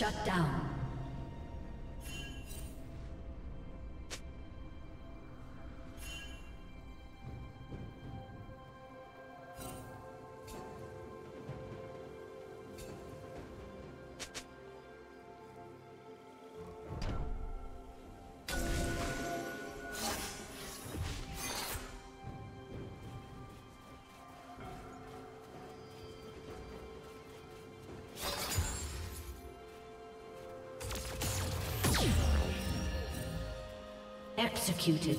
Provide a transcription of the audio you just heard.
Shut down. Executed.